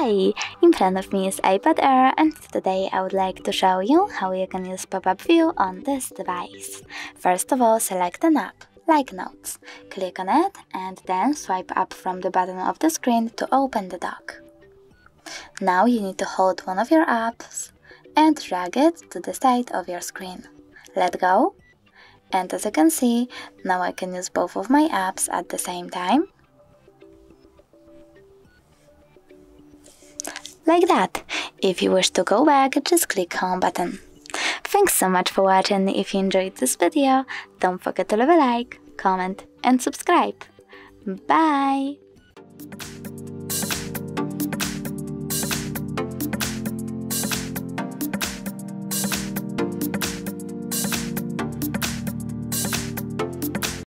Hi! In front of me is iPad Air and today I would like to show you how you can use pop-up view on this device. First of all, select an app, like Notes. Click on it and then swipe up from the bottom of the screen to open the dock. Now you need to hold one of your apps and drag it to the side of your screen. Let go. And as you can see, now I can use both of my apps at the same time like that. If you wish to go back, just click home button. Thanks so much for watching. If you enjoyed this video, don't forget to leave a like, comment and subscribe. Bye!